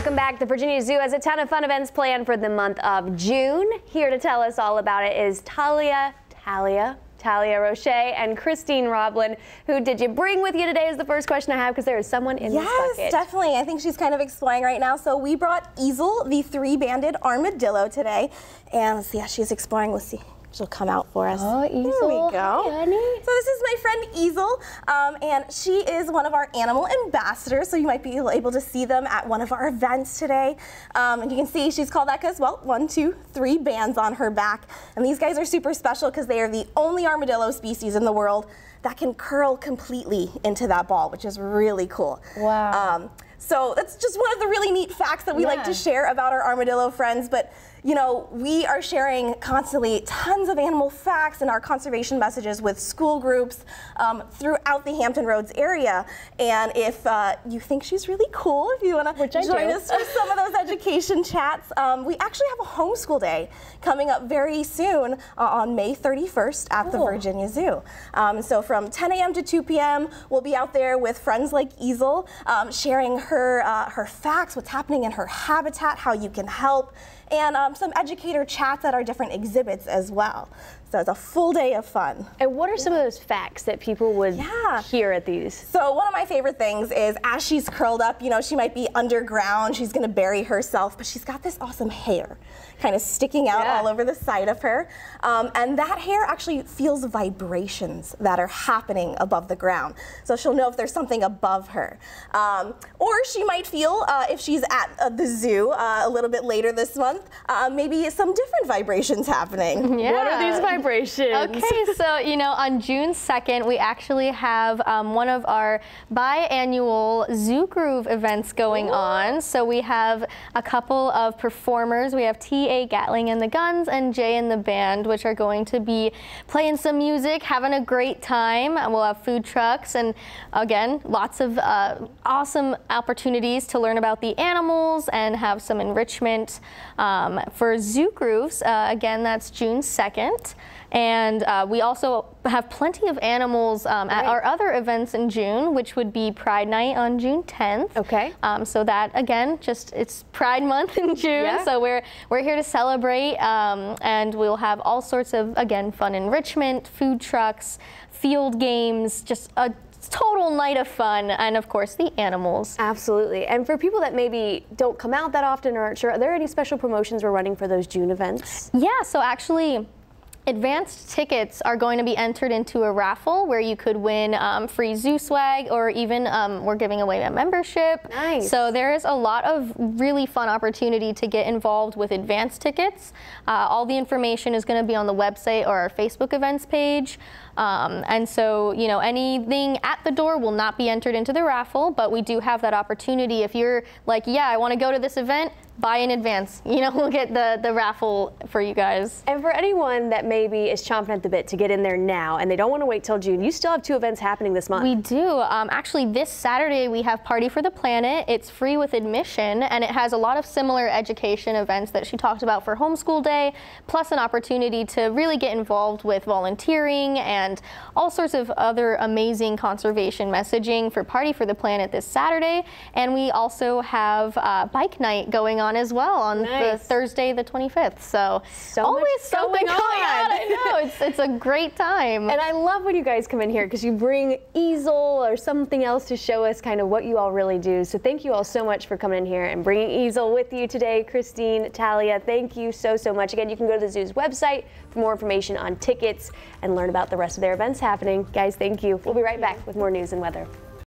Welcome back. The Virginia Zoo has a ton of fun events planned for the month of June. Here to tell us all about it is Talia, Talia, Talia Roche and Christine Roblin. Who did you bring with you today is the first question I have because there is someone in yes, this bucket. Yes, definitely. I think she's kind of exploring right now. So we brought Easel, the three-banded armadillo today. And let's see how she's exploring. Let's see. She'll come out for us. Oh, Easel. There we go. Hi, honey. So this is my friend Easel, um, and she is one of our animal ambassadors, so you might be able to see them at one of our events today. Um, and you can see she's called that because, well, one, two, three bands on her back. And these guys are super special because they are the only armadillo species in the world that can curl completely into that ball, which is really cool. Wow. Um, so that's just one of the really neat facts that we yeah. like to share about our armadillo friends. But you know, we are sharing constantly tons of animal facts in our conservation messages with school groups um, throughout the Hampton Roads area. And if uh, you think she's really cool, if you want to join us for some of those education chats, um, we actually have a homeschool day coming up very soon uh, on May 31st at cool. the Virginia Zoo. Um, so from 10 a.m. to 2 p.m., we'll be out there with friends like Easel, um, sharing her, uh, her facts, what's happening in her habitat, how you can help, and um, some educator chats at our different exhibits as well. So it's a full day of fun. And what are some of those facts that people would yeah. hear at these? So one of my favorite things is as she's curled up, you know, she might be underground, she's gonna bury herself, but she's got this awesome hair kind of sticking out yeah. all over the side of her. Um, and that hair actually feels vibrations that are happening above the ground. So she'll know if there's something above her. Um, or she might feel, uh, if she's at uh, the zoo uh, a little bit later this month, uh, maybe some different vibrations happening. Yeah. What are these vibrations? vibrations. Okay, so you know, on June 2nd, we actually have um, one of our biannual Zoo Groove events going Ooh. on. So we have a couple of performers. We have T.A. Gatling and the Guns and Jay and the Band, which are going to be playing some music, having a great time. We'll have food trucks and again, lots of uh, awesome opportunities to learn about the animals and have some enrichment um, for Zoo Grooves. Uh, again, that's June 2nd. And uh, we also have plenty of animals um, at our other events in June, which would be Pride Night on June 10th. Okay. Um, so that again, just it's Pride Month in June, yeah. so we're we're here to celebrate, um, and we'll have all sorts of again fun enrichment, food trucks, field games, just a total night of fun and of course the animals. Absolutely. And for people that maybe don't come out that often or aren't sure, are there any special promotions we're running for those June events? Yeah, so actually Advanced tickets are going to be entered into a raffle where you could win um, free zoo swag or even um, we're giving away a membership. Nice. So there is a lot of really fun opportunity to get involved with advanced tickets. Uh, all the information is going to be on the website or our Facebook events page. Um, and so, you know, anything at the door will not be entered into the raffle, but we do have that opportunity. If you're like, yeah, I want to go to this event, buy in advance. You know, we'll get the, the raffle for you guys. And for anyone that maybe is chomping at the bit to get in there now and they don't want to wait till June, you still have two events happening this month. We do. Um, actually, this Saturday we have Party for the Planet. It's free with admission and it has a lot of similar education events that she talked about for Homeschool Day, plus an opportunity to really get involved with volunteering and all sorts of other amazing conservation messaging for Party for the Planet this Saturday. And we also have uh, bike night going on as well on nice. the Thursday, the 25th. So, so always something going on. on. I know it's it's a great time. And I love when you guys come in here because you bring easel or something else to show us kind of what you all really do. So thank you all so much for coming in here and bringing easel with you today, Christine, Talia. Thank you so so much. Again, you can go to the zoo's website for more information on tickets and learn about the rest of their events happening. Guys, thank you. We'll be right back with more news and weather.